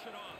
finish it off.